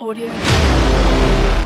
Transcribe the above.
Audio.